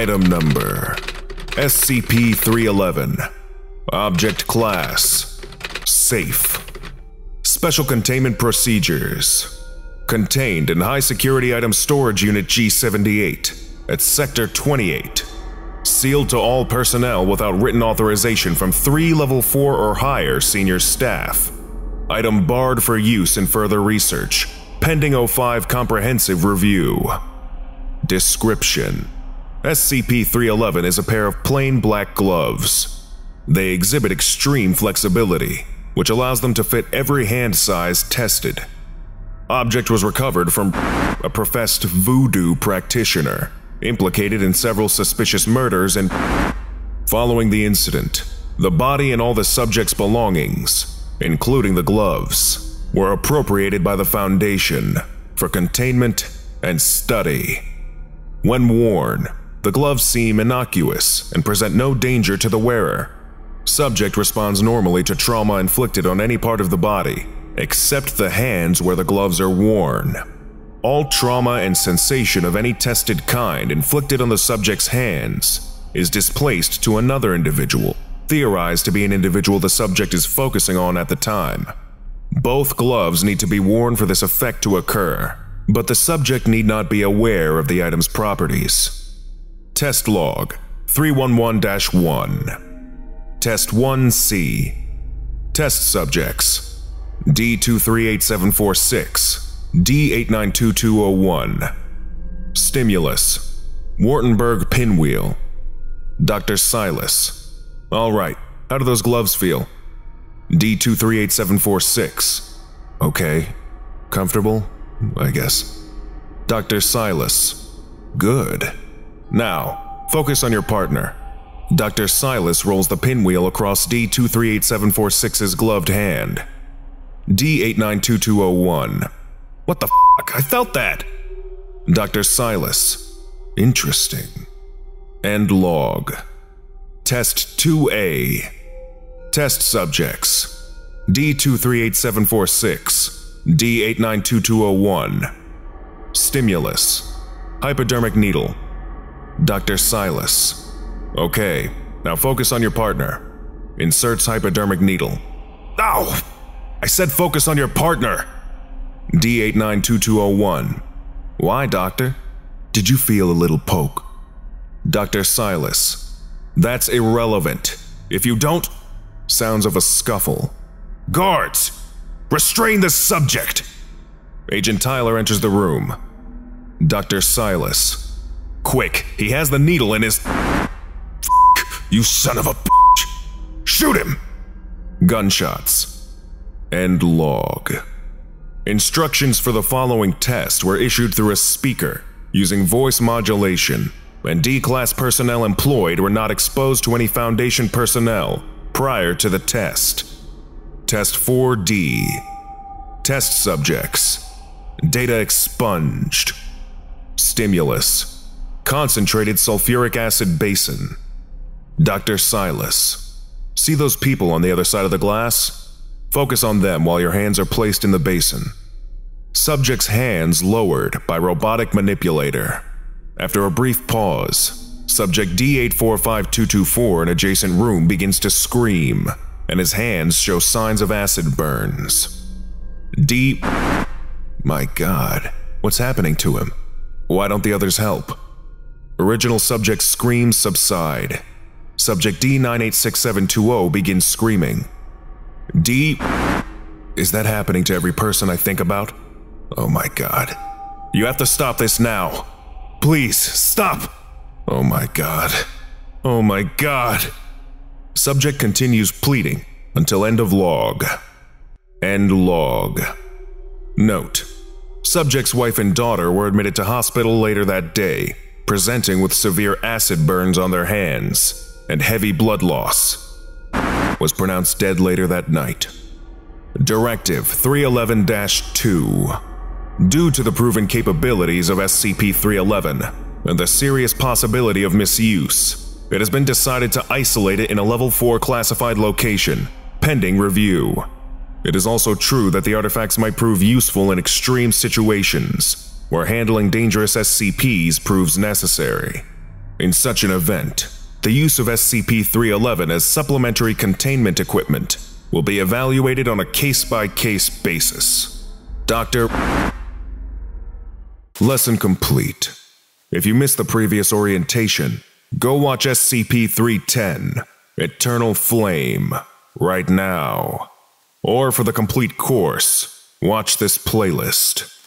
Item number SCP 311. Object class Safe. Special containment procedures. Contained in High Security Item Storage Unit G78 at Sector 28. Sealed to all personnel without written authorization from 3 Level 4 or higher senior staff. Item barred for use in further research, pending O5 comprehensive review. Description SCP 311 is a pair of plain black gloves. They exhibit extreme flexibility, which allows them to fit every hand size tested. Object was recovered from a professed voodoo practitioner implicated in several suspicious murders and following the incident, the body and all the subject's belongings, including the gloves, were appropriated by the Foundation for containment and study. When worn, the gloves seem innocuous and present no danger to the wearer. Subject responds normally to trauma inflicted on any part of the body, except the hands where the gloves are worn. All trauma and sensation of any tested kind inflicted on the subject's hands is displaced to another individual, theorized to be an individual the subject is focusing on at the time. Both gloves need to be worn for this effect to occur, but the subject need not be aware of the item's properties. Test Log 311 1 Test 1C Test Subjects D238746 D892201 Stimulus Wartenberg Pinwheel Dr. Silas Alright, how do those gloves feel? D238746 Okay. Comfortable? I guess. Dr. Silas Good. Now, focus on your partner. Dr. Silas rolls the pinwheel across D238746's gloved hand. D892201 what the fuck? I felt that! Dr. Silas. Interesting. End log. Test 2A. Test subjects. D238746. D892201. Stimulus. Hypodermic needle. Dr. Silas. Okay, now focus on your partner. Inserts hypodermic needle. Ow! I said focus on your partner! D892201. Why, Doctor? Did you feel a little poke? Dr. Silas. That's irrelevant. If you don't. Sounds of a scuffle. Guards! Restrain the subject! Agent Tyler enters the room. Dr. Silas. Quick, he has the needle in his. you son of a bitch! Shoot him! Gunshots. End log. Instructions for the following test were issued through a speaker using voice modulation, and D-Class personnel employed were not exposed to any Foundation personnel prior to the test. Test 4D Test subjects Data expunged Stimulus Concentrated sulfuric acid basin Dr. Silas See those people on the other side of the glass? Focus on them while your hands are placed in the basin. Subject's hands lowered by robotic manipulator. After a brief pause, subject D845224 in adjacent room begins to scream, and his hands show signs of acid burns. D. My god, what's happening to him? Why don't the others help? Original subject screams subside. Subject D986720 begins screaming. D. Is that happening to every person I think about? Oh my god. You have to stop this now. Please, stop! Oh my god. Oh my god. Subject continues pleading until end of log. End log. Note Subject's wife and daughter were admitted to hospital later that day, presenting with severe acid burns on their hands and heavy blood loss was pronounced dead later that night. Directive 311 2 Due to the proven capabilities of SCP 311 and the serious possibility of misuse, it has been decided to isolate it in a Level 4 classified location, pending review. It is also true that the artifacts might prove useful in extreme situations, where handling dangerous SCPs proves necessary. In such an event, the use of SCP 311 as supplementary containment equipment will be evaluated on a case by case basis. Doctor. Lesson complete. If you missed the previous orientation, go watch SCP 310 Eternal Flame right now. Or for the complete course, watch this playlist.